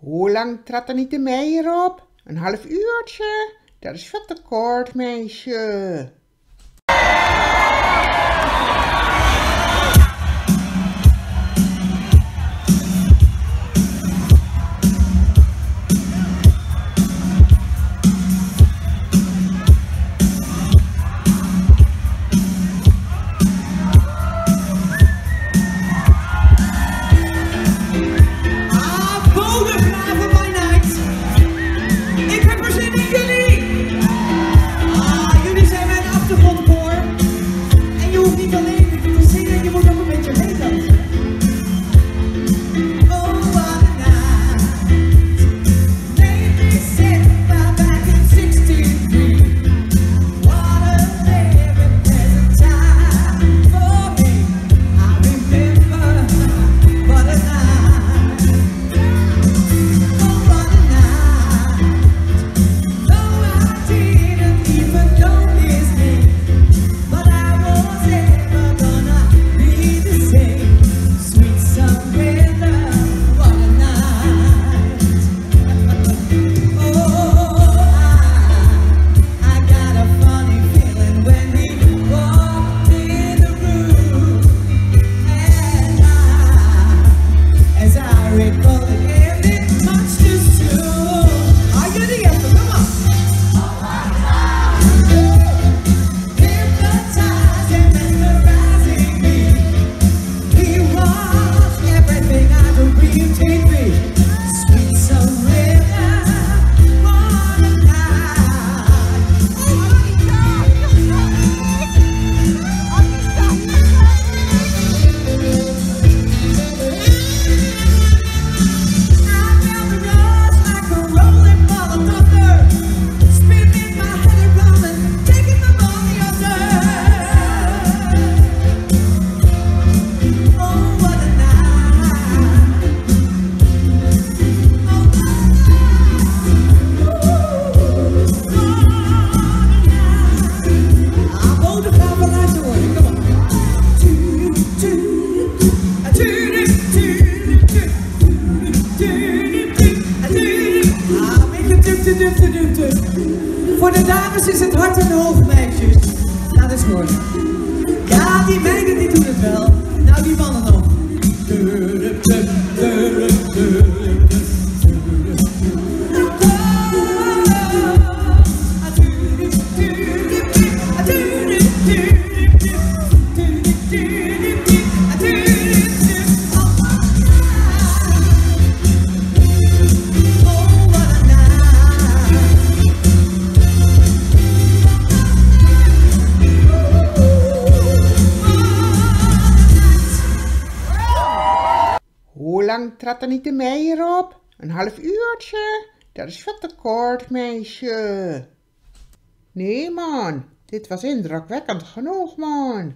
Hoe lang trad er niet de meier op? Een half uurtje? Dat is wat te kort, meisje. dames is het hart en de hoofd, meisjes. Ja, dat is mooi. Ja, die meiden die doen het wel. Nou, die mannen nog. lang trad er niet de meier op? Een half uurtje? Dat is wat te kort, meisje. Nee, man. Dit was indrukwekkend genoeg, man.